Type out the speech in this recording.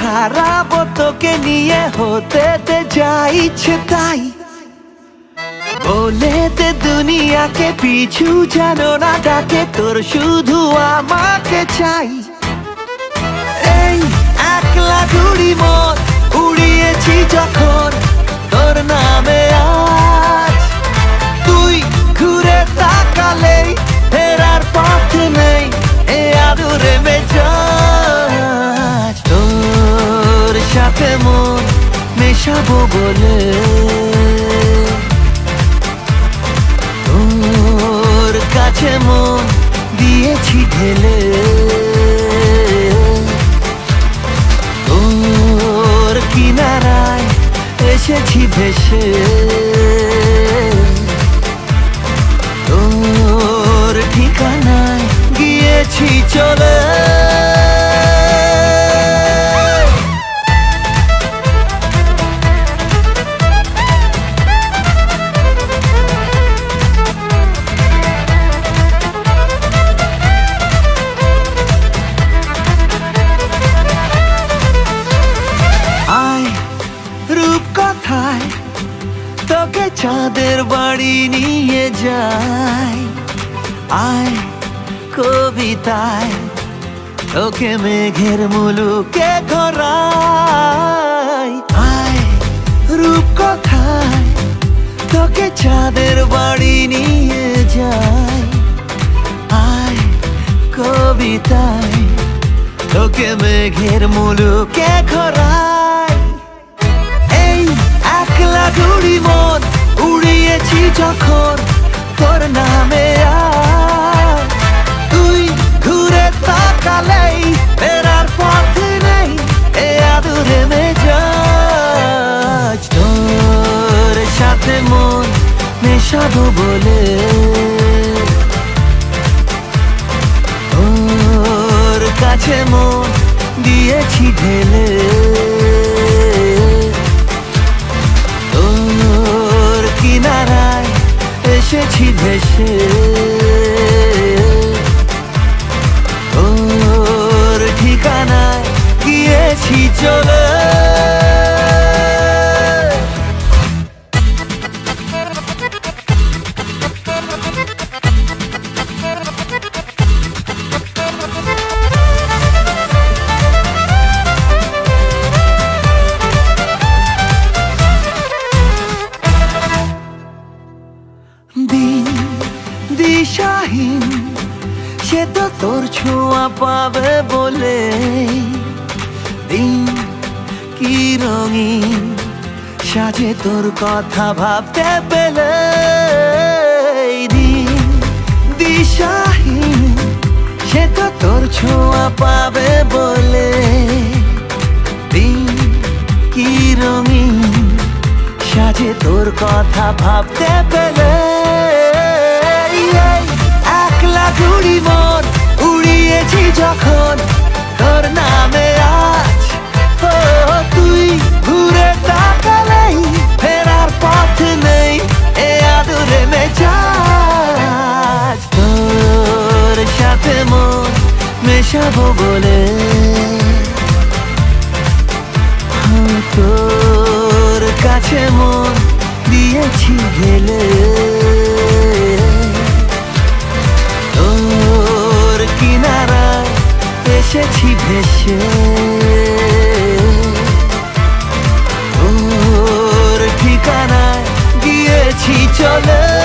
হারাবো তোকে নিয়ে, হতে তে যাই তাই। বলে তে দুনিয়াকে, পিছু জানো না ডাকে, তোর শুধু আমাকে চাই। এই একলা ঘুড়ি মন মেশাবো বলে। তোর কাছে মন দিয়েছি ঢেলে। তোর কিনারায় এসেছি ভেসে। তোর ঠিকানায় গিয়েছি চলে। চাঁদের বাড়ি নিয়ে যাই। আয় কবিতায়, তোকে মেঘের মুলুকে ঘরাই রূপ কথায় তোকে চাঁদের বাড়ি নিয়ে যাই। আয় কবিতায়, তোকে মেঘের মুলুকে ঘরাই যখন তোর নামে। তুই ঘুরে তাকালেই ফেরার পথ নেই, এ আদুরে মেজাজ তোর সাথে মন মেশাবো বলে ওর কাছে মন দিয়েছি ঢেলে চলে। দিন দিশাহীন সে তো তোর ছোঁয়া পাবে বলে দিন কি রঙিন সাজে তোর কথা ভাবতে পেলে দিন দিশাহীন, সে তো তোর ছোঁয়া পাবে বলে। দিন কি রঙিন সাজে তোর কথা ভাবতে পেলে একলা ঘুড়ি মন উড়িয়েছি যখন তোর নামে মেশাবো বলে। তোর কাছে মন দিয়েছি গেলে তোর কিনারা এসেছি ভেসে। তোর ঠিকানায় গিয়েছি চলে।